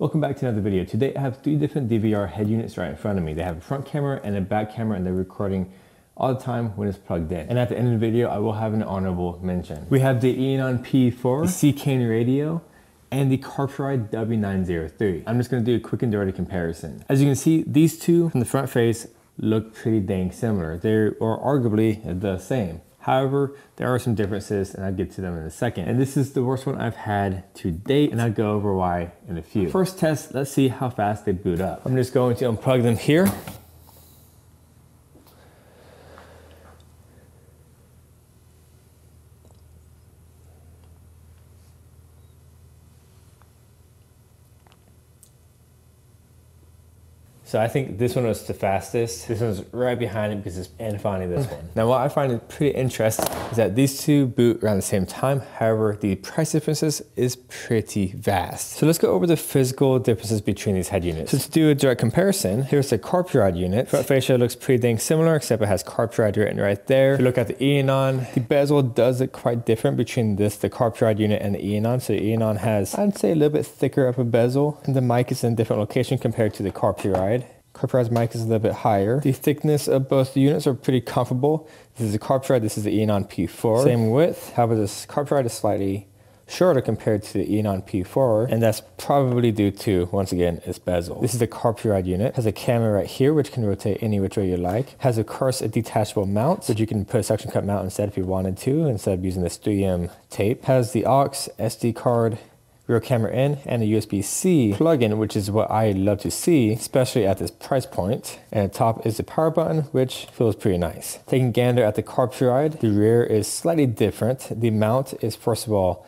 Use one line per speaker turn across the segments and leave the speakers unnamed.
Welcome back to another video. Today I have three different DVR head units right in front of me. They have a front camera and a back camera and they're recording all the time when it's plugged in. And at the end of the video, I will have an honorable mention. We have the Eonon P4, the Seicane radio, and the Carpuride W903. I'm just gonna do a quick and dirty comparison. As you can see, these two from the front face look pretty dang similar. They are arguably the same. However, there are some differences and I'll get to them in a second. And this is the worst one I've had to date and I'll go over why in a few. First test, let's see how fast they boot up. I'm just going to unplug them here So I think this one was the fastest. This one's right behind it because it's, and finally this one. Now what I find pretty interesting is that these two boot around the same time. However, the price differences is pretty vast. So let's go over the physical differences between these head units. So to do a direct comparison, here's the Carpuride unit. Front fascia looks pretty dang similar except it has Carpuride written right there. If you look at the Eonon, the bezel does look quite different between this, the Carpuride unit and the Eonon. So the Eonon has, I'd say a little bit thicker of a bezel and the mic is in a different location compared to the Carpuride. Carpuride's mic is a little bit higher. The thickness of both the units are pretty comparable. This is a Carpuride, this is the Eonon P4. Same width, however this Carpuride is slightly shorter compared to the Eonon P4, and that's probably due to, once again, its bezel. This is the Carpuride unit. Has a camera right here, which can rotate any which way you like. Has, of course, a detachable mount, so you can put a suction cup mount instead if you wanted to, instead of using this 3M tape. Has the aux, SD card, rear camera in, and a USB-C plug-in, which is what I love to see, especially at this price point. And the top is the power button, which feels pretty nice. Taking gander at the Carpuride, the rear is slightly different. The mount is, first of all,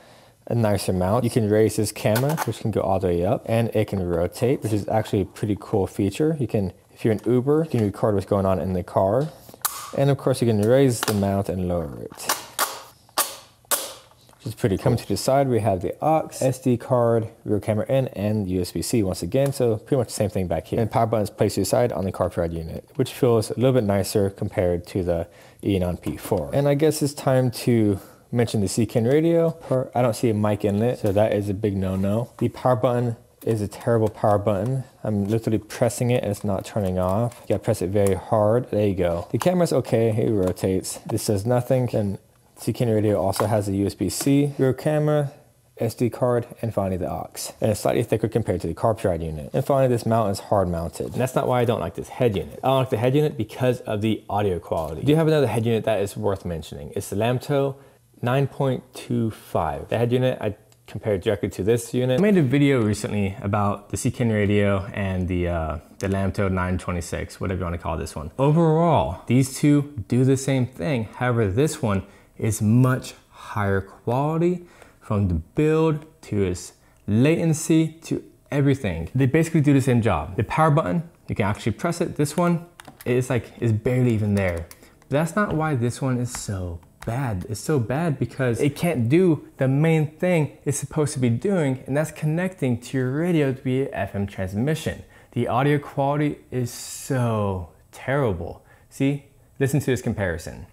a nicer mount. You can raise this camera, which can go all the way up, and it can rotate, which is actually a pretty cool feature. You can, if you're an Uber, you can record what's going on in the car. And of course, you can raise the mount and lower it which is pretty cool. Coming to the side, we have the aux, SD card, rear camera in, and USB-C once again. So pretty much the same thing back here. And power button is placed to the side on the Carpuride unit, which feels a little bit nicer compared to the Eonon P4. And I guess it's time to mention the Seicane radio. I don't see a mic inlet, so that is a big no-no. The power button is a terrible power button. I'm literally pressing it and it's not turning off. You gotta press it very hard. There you go. The camera's okay, it rotates. This does nothing. And Seicane Radio also has a USB-C rear camera, SD card, and finally the aux. And it's slightly thicker compared to the Carpuride unit. And finally, this mount is hard mounted. And that's not why I don't like this head unit. I don't like the head unit because of the audio quality. Do have another head unit that is worth mentioning. It's the Lamto 9.25. The head unit, I compared directly to this unit. I made a video recently about the Seicane radio and the, uh, the Lamto 926, whatever you want to call this one. Overall, these two do the same thing. However, this one is much higher quality from the build to its latency to everything. They basically do the same job. The power button, you can actually press it. This one is like, is barely even there. That's not why this one is so bad. It's so bad because it can't do the main thing it's supposed to be doing, and that's connecting to your radio via FM transmission. The audio quality is so terrible. See, listen to this comparison.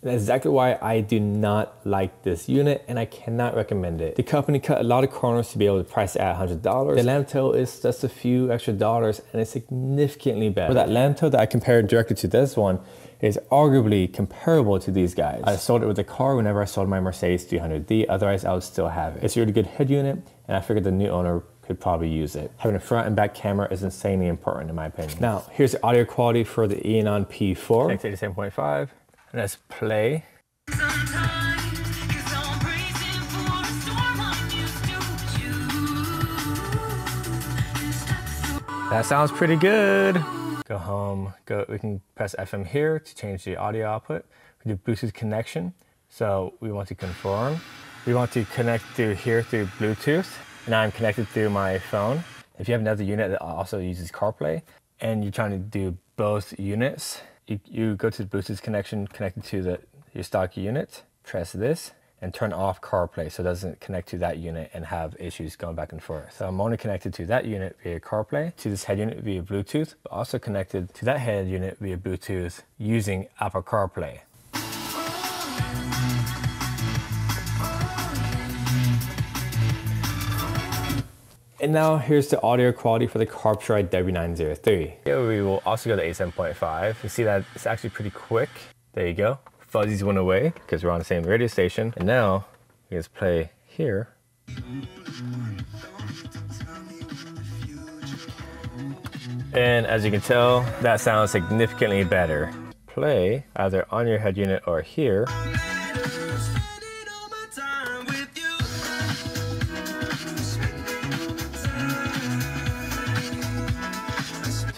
That's exactly why I do not like this unit and I cannot recommend it. The company cut a lot of corners to be able to price it at $100. The Lamto is just a few extra dollars and it's significantly better. For that Lamto that I compared directly to this one is arguably comparable to these guys. I sold it with the car whenever I sold my Mercedes 300D, otherwise I would still have it. It's a really good head unit and I figured the new owner could probably use it. Having a front and back camera is insanely important in my opinion. Now, here's the audio quality for the Eonon P4. X87.5. Let's play. That sounds pretty good. Go home, go, we can press FM here to change the audio output. We do Bluetooth connection. So we want to confirm. We want to connect through here through Bluetooth. And I'm connected through my phone. If you have another unit that also uses CarPlay and you're trying to do both units, you, you go to the Bluetooth connection connected to the, your stock unit, press this, and turn off CarPlay so it doesn't connect to that unit and have issues going back and forth. So I'm only connected to that unit via CarPlay, to this head unit via Bluetooth, but also connected to that head unit via Bluetooth using Apple CarPlay. And now here's the audio quality for the Carpuride W903. Here we will also go to A7.5. You see that it's actually pretty quick. There you go. Fuzzies went away because we're on the same radio station. And now we just play here. And as you can tell, that sounds significantly better. Play either on your head unit or here.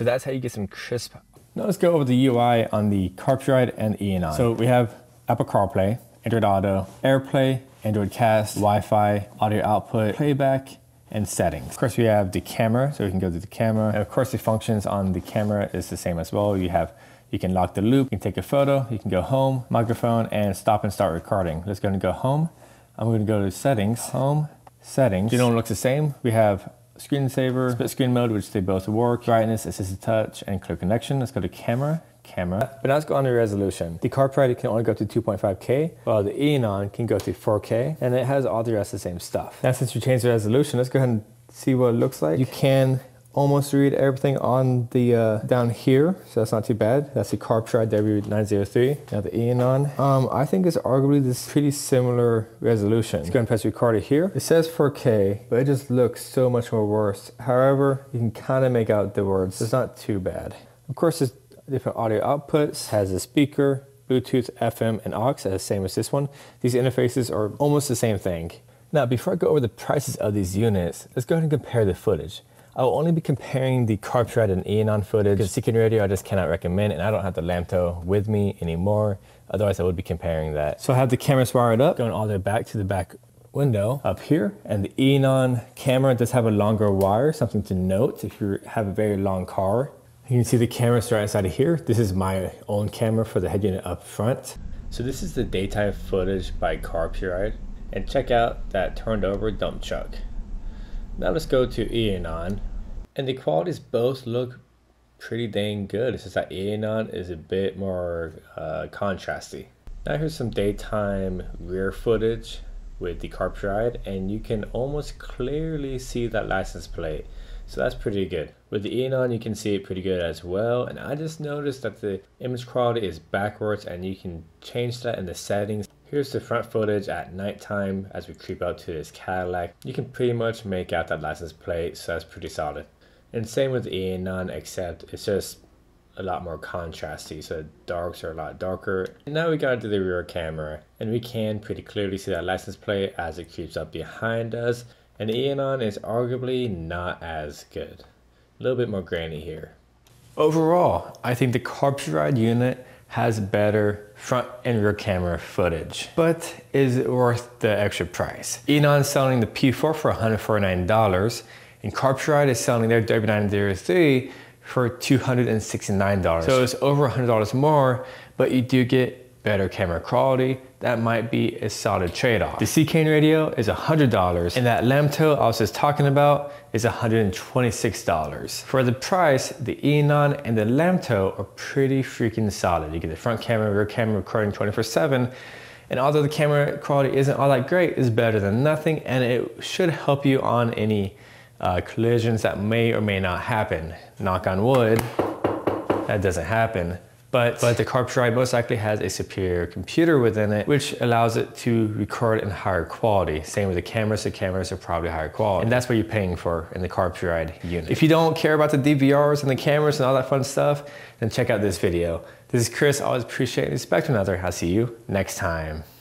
So that's how you get some crisp. Now let's go over the UI on the Carpuride and Eonon. So we have Apple CarPlay, Android Auto, AirPlay, Android Cast, Wi-Fi, audio output, playback, and settings. Of course, we have the camera, so we can go to the camera. And of course, the functions on the camera is the same as well. You have you can lock the loop, you can take a photo, you can go home, microphone, and stop and start recording. Let's go and go home. I'm going to go to settings, home, settings. You know it looks the same. We have screensaver, split screen mode, which they both work, brightness, assisted touch, and clear connection. Let's go to camera, camera. But now let's go on the resolution. The Carpuride can only go to 2.5K, while the Eonon can go to 4K, and it has all the rest of the same stuff. Now since we changed the resolution, let's go ahead and see what it looks like. You can almost read everything on the uh, down here, so that's not too bad. That's the Carpuride W903. Now the Eonon. Um, I think it's arguably this pretty similar resolution. Let's go and press record it here. It says 4K, but it just looks so much more worse. However, you can kind of make out the words. It's not too bad. Of course, there's different audio outputs. Has a speaker, Bluetooth, FM, and aux, as same as this one. These interfaces are almost the same thing. Now, before I go over the prices of these units, let's go ahead and compare the footage. I will only be comparing the Carpuride and Eonon footage because Seicane Radio I just cannot recommend and I don't have the Lamto with me anymore. Otherwise I would be comparing that. So I have the cameras wired up, going all the way back to the back window up here. And the Eonon camera does have a longer wire, something to note if you have a very long car. You can see the cameras right inside of here. This is my own camera for the head unit up front. So this is the daytime footage by Carpuride. And check out that turned over dump truck. Now let's go to Eonon. And the qualities both look pretty dang good. It's just that Eonon is a bit more uh, contrasty. Now here's some daytime rear footage with the Carpuride and you can almost clearly see that license plate. So that's pretty good. With the Eonon you can see it pretty good as well and I just noticed that the image quality is backwards and you can change that in the settings. Here's the front footage at nighttime as we creep out to this Cadillac. You can pretty much make out that license plate, so that's pretty solid. And same with the Eonon, except it's just a lot more contrasty, so darks are a lot darker. And now we got to the rear camera, and we can pretty clearly see that license plate as it creeps up behind us. And the Eonon is arguably not as good. A little bit more grainy here. Overall, I think the Carpuride unit has better front and rear camera footage, but is it worth the extra price? Eonon is selling the P4 for $149 and Carpuride is selling their W903 for $269. So it's over $100 more, but you do get better camera quality, that might be a solid trade-off. The Seicane radio is $100 and that Lamto I was just talking about is $126. For the price, the Eonon and the Lamto are pretty freaking solid. You get the front camera, rear camera recording 24 seven, and although the camera quality isn't all that great, it's better than nothing and it should help you on any uh, collisions that may or may not happen. Knock on wood, that doesn't happen. But, but the Carpuride most likely has a superior computer within it, which allows it to record in higher quality. Same with the cameras, the cameras are probably higher quality. And that's what you're paying for in the Carpuride unit. If you don't care about the DVRs and the cameras and all that fun stuff, then check out this video. This is Chris, always appreciate it. Expect another. I'll see you next time.